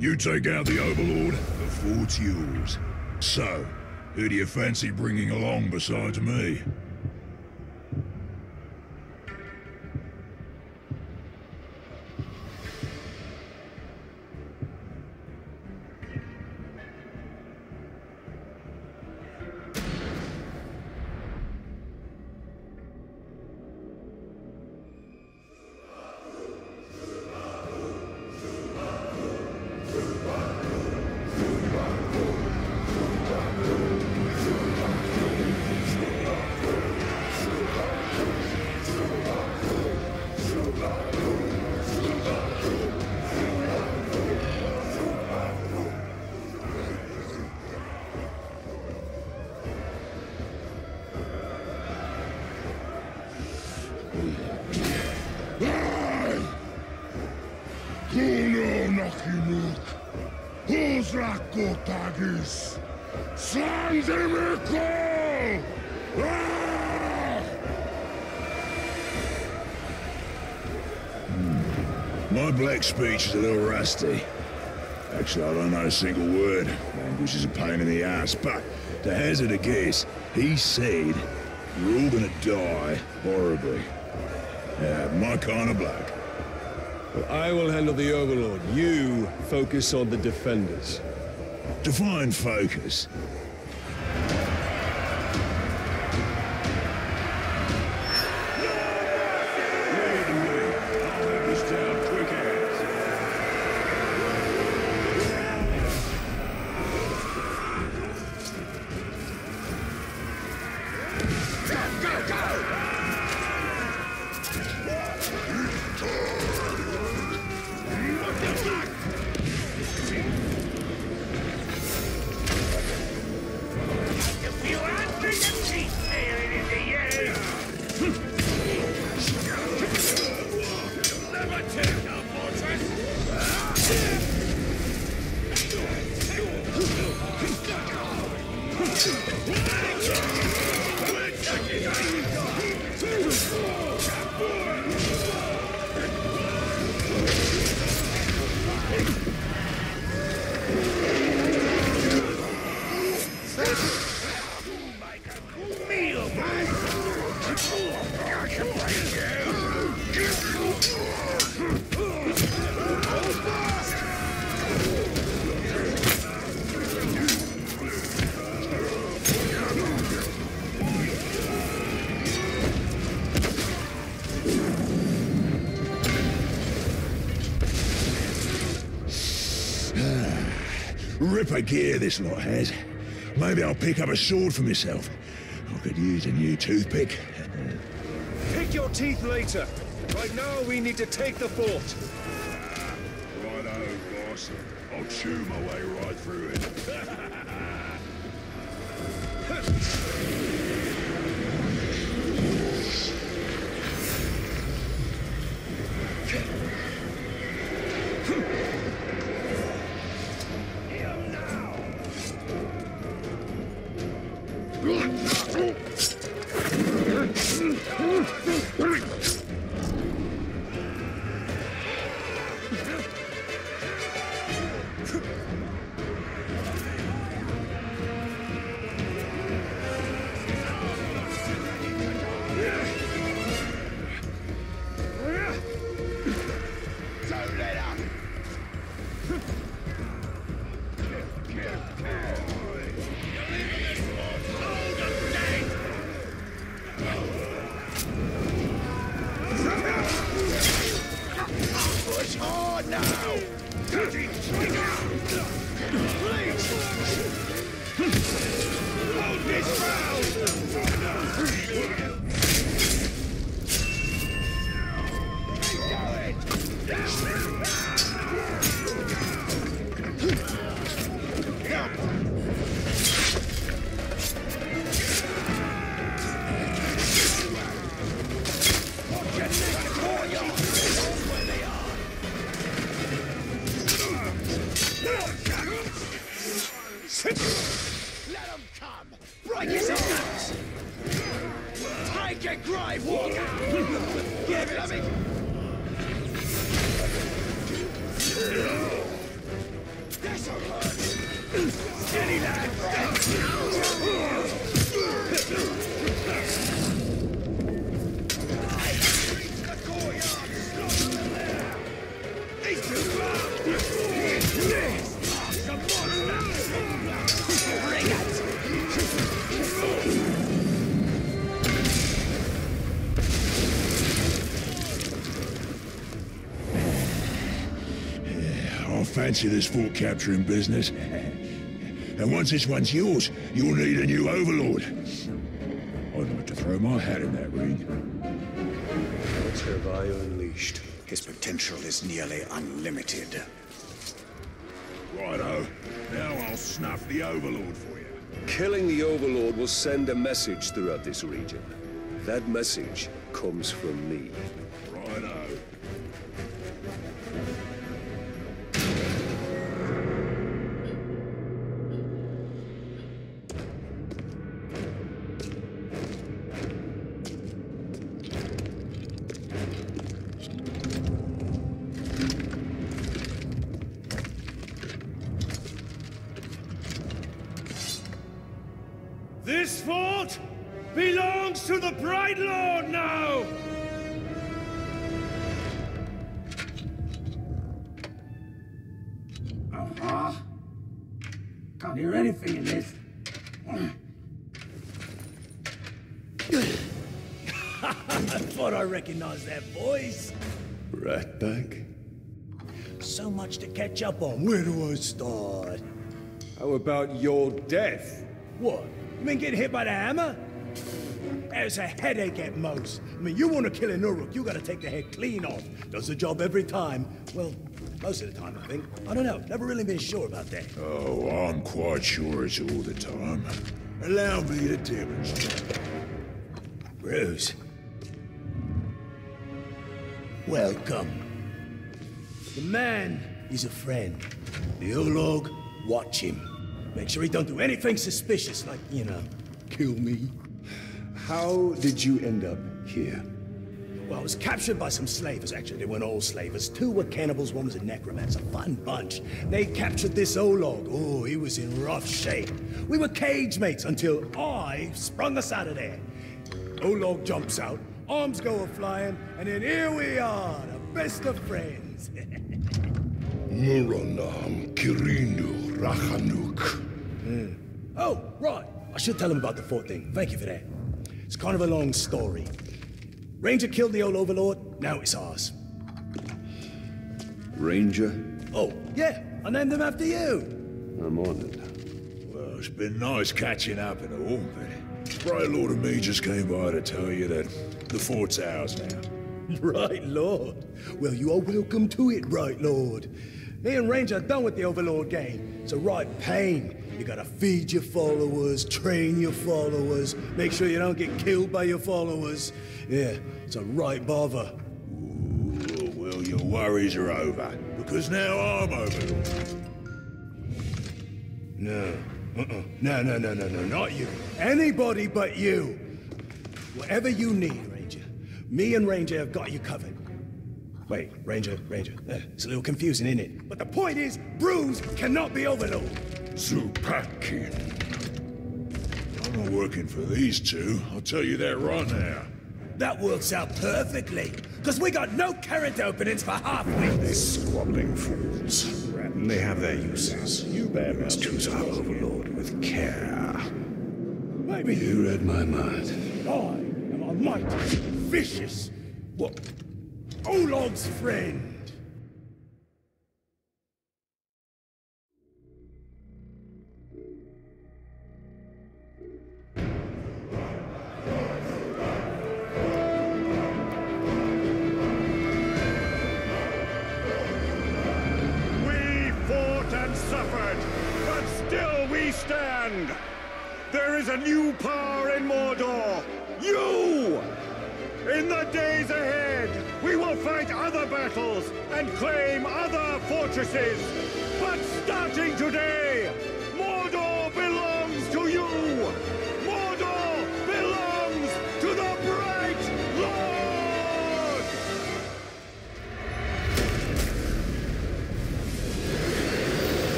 You take out the Overlord, the fort's yours. So, who do you fancy bringing along besides me? Sandemiko! Ah! Hmm. My black speech is a little rusty. Actually, I don't know a single word. Language is a pain in the ass, but to hazard a guess, he said, you're all gonna die horribly. Yeah, my kind of black. But I will handle the Overlord. You focus on the Defenders. Define focus. Ripper gear this lot has. Maybe I'll pick up a sword for myself. I could use a new toothpick. Pick your teeth later. Right now, we need to take the fort. Righto, boss. I'll chew my way right through it. Uh. Let him come! Break his arms! Take a grave walk! Give him! to me! This'll hurt! Steady, lad! I fancy this fort capturing business. And once this one's yours, you'll need a new overlord. I'd like to throw my hat in that ring. What have I unleashed? His potential is nearly unlimited. Righto. Now I'll snuff the overlord for you. Killing the Overlord will send a message throughout this region. That message comes from me. Righto. Belongs to the Bright Lord now! Uh-huh. Can't hear anything in this. I thought I recognized that voice. Ratbag? So much to catch up on. Where do I start? How about your death? What? You mean getting hit by the hammer? There's a headache at most. I mean, you want to kill an Uruk, you gotta take the head clean off. Does the job every time. Well, most of the time, I think. I don't know. Never really been sure about that. Oh, I'm quite sure it's all the time. Allow me to demonstrate. Bruce. Welcome. The man is a friend. The Olog, watch him. Make sure he don't do anything suspicious, like, you know, kill me. How did you end up here? Well, I was captured by some slavers, actually. They weren't all slavers. Two were cannibals, one was a necromancer. Fun bunch. They captured this Olog. Oh, he was in rough shape. We were cage mates until I sprung us out of there. Olog jumps out, arms go a-flying, and then here we are, the best of friends. Muranam Kirinu Rachanuk. Hmm. oh, right. I should tell him about the fort thing. Thank you for that. It's kind of a long story. Ranger killed the old overlord, now it's ours. Ranger? Oh, yeah, I named him after you. I'm honored. Well, it's been nice catching up and all, but Bright Lord and me just came by to tell you that the fort's ours now. Right, Lord. Well, you are welcome to it, Right, Lord. Me and Ranger are done with the Overlord game. It's a right pain. You gotta feed your followers, train your followers, make sure you don't get killed by your followers. Yeah, it's a right bother. Ooh, well, your worries are over, because now I'm over. No. Uh-uh. No, no, no, no, no, not you. Anybody but you. Whatever you need, Ranger. Me and Ranger have got you covered. Wait, Ranger, Ranger. Eh, it's a little confusing, isn't it? But the point is, Bruz cannot be Overlord. Zupakin. I'm not working for these two, I'll tell you that right now. That works out perfectly. Because we got no current openings for halfway. These squabbling fools. They have their uses. You must choose our overlord with care. Maybe You read my mind. I am a mighty, vicious, what? Olog's friend. We stand. There is a new power in Mordor. You! In the days ahead, we will fight other battles and claim other fortresses. But starting today,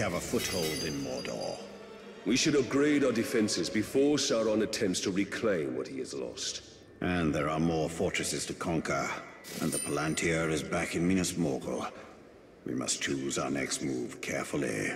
have a foothold in Mordor. We should upgrade our defenses before Sauron attempts to reclaim what he has lost. And there are more fortresses to conquer. And the Palantir is back in Minas Morgul. We must choose our next move carefully.